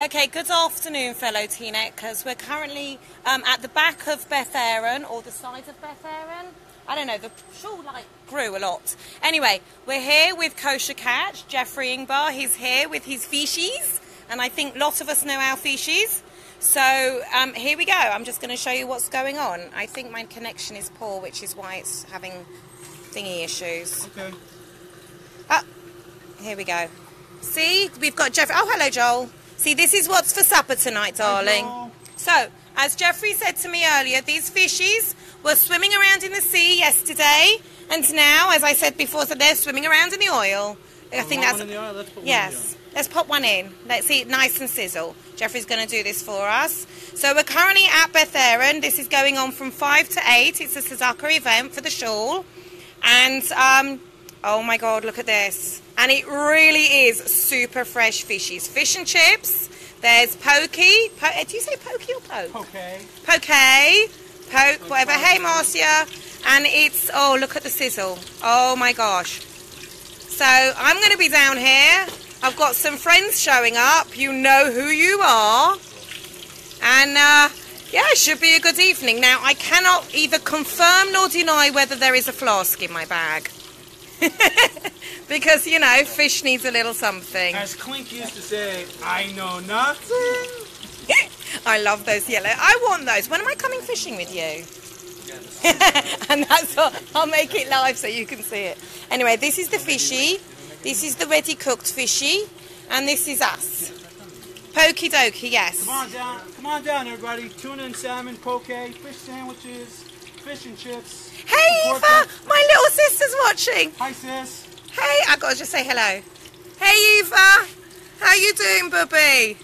Okay, good afternoon, fellow Teaneckers. We're currently um, at the back of Beth Aaron, or the side of Beth Aaron. I don't know, the shul like grew a lot. Anyway, we're here with Kosher Catch, Jeffrey Ingbar. He's here with his fishies, and I think lots of us know our fishies. So um, here we go. I'm just going to show you what's going on. I think my connection is poor, which is why it's having thingy issues. Okay. Ah, here we go. See, we've got Jeffrey. Oh, hello, Joel. See, this is what's for supper tonight, darling. So, as Jeffrey said to me earlier, these fishies were swimming around in the sea yesterday, and now, as I said before, so they're swimming around in the oil. I think that's one in the oil? Let's put one in the yes. Let's pop one in. Let's see it nice and sizzle. Jeffrey's going to do this for us. So we're currently at Beth Aaron. This is going on from five to eight. It's a tzedakah event for the shul, and um, oh my God, look at this! And it really is super fresh fishies. Fish and chips. There's pokey. Po- do you say pokey or poke? Okay. Poke, poke, whatever. Hey, Marcia. And it's, oh, look at the sizzle. Oh my gosh. So I'm going to be down here. I've got some friends showing up. You know who you are. And uh, yeah, it should be a good evening. Now, I cannot either confirm nor deny whether there is a flask in my bag. because, you know, fish needs a little something. As Klink used to say, I know nothing. I love those yellow. I want those. When am I coming fishing with you? and that's what, I'll make it live so you can see it. Anyway, this is the fishy. This is the ready cooked fishy. And this is us. Pokey dokey, yes. Come on down. Come on down, everybody. Tuna and salmon, poke, fish sandwiches, fish and chips. Hey Eva, my little sister's watching. Hi, sis. Hey, I gotta just say hello. Hey Eva, how you doing, bubby?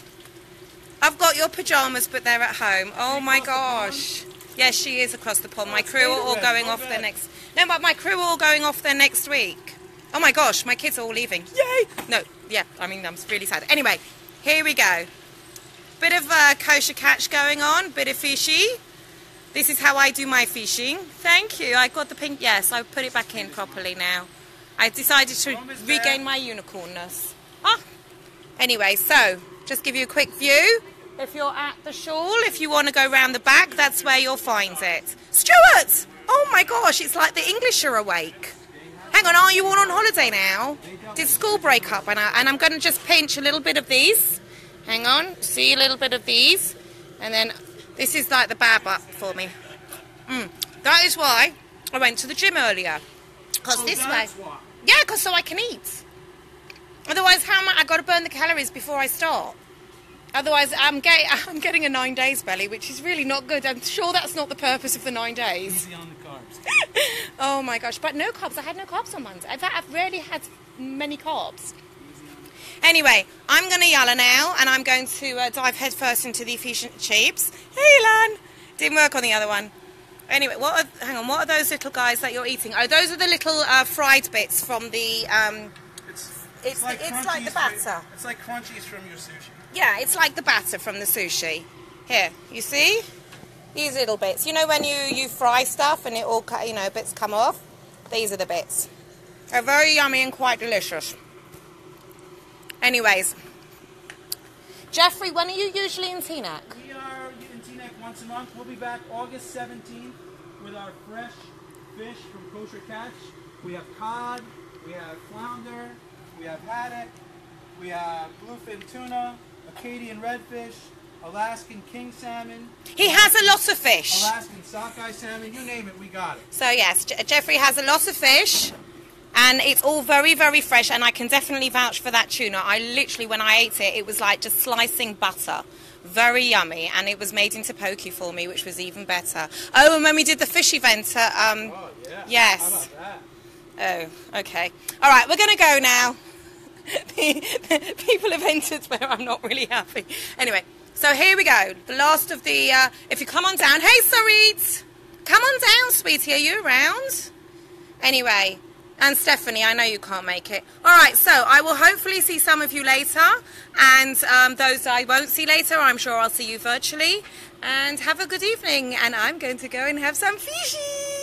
I've got your pajamas, but they're at home. Oh my gosh. Yes, she is across the pond. My crew are all going off their next. No, but my crew are all going off there next week. Oh my gosh, my kids are all leaving. Yay! No, yeah, I mean I'm really sad. Anyway, here we go. Bit of uh, kosher catch going on, bit of fishy. This is how I do my fishing. Thank you. I got the pink. Yes, I put it back in properly now. I decided to regain my unicornness. Ah. Anyway, so just give you a quick view. If you're at the shul, if you want to go round the back, that's where you'll find it. Stuart! Oh my gosh, it's like the English are awake. Hang on, are you all on holiday now? Did school break up? And, I, and I'm going to just pinch a little bit of these. Hang on, see a little bit of these. And then this is like the bad butt for me. Mm. That is why I went to the gym earlier. Because Oh, this way. why. Yeah, because so I can eat. Otherwise, how am I? I got to burn the calories before I start. Otherwise, I'm, get, I'm getting a nine days belly, which is really not good. I'm sure that's not the purpose of the nine days. Easy on the carbs. oh my gosh! But no carbs. I had no carbs on Monday. In fact, I've rarely had many carbs. Anyway, I'm going to yalla now, and I'm going to uh, dive headfirst into the efficient chips. Hey, Lan! Didn't work on the other one. Anyway, what? Are, hang on. What are those little guys that you're eating? Oh, those are the little uh, fried bits from the. Um, It's, It's- it's like the crunchies batter. from- It's like crunchies from your sushi. Yeah, it's like the batter from the sushi. Here, you see? These little bits. You know when you, you fry stuff and it all, you know, bits come off? These are the bits. They're very yummy and quite delicious. Anyways. Jeffrey, when are you usually in Teaneck? We are in Teaneck once a month. We'll be back August 17th with our fresh fish from Kosher Catch. We have cod, we have flounder, we have haddock, we have bluefin tuna, Acadian redfish, Alaskan king salmon, He has a lot of fish. Alaskan sockeye salmon, you name it, we got it. So yes, Je- Jeffrey has a lot of fish, and it's all very, very fresh. And I can definitely vouch for that tuna. I literally, when I ate it, it was like just slicing butter, very yummy, and it was made into poke for me, which was even better. Oh, and when we did the fish event, at, um, Oh, yeah. Yes. How about that? oh, okay, all right, we're gonna go now. People have entered where I'm not really happy. Anyway, so here we go. The last of the. Uh, if you come on down, hey, Sarit, come on down, sweetie. Are you around? Anyway, and Stephanie, I know you can't make it. All right, so I will hopefully see some of you later, and um, those I won't see later, I'm sure I'll see you virtually. And have a good evening. And I'm going to go and have some fishy.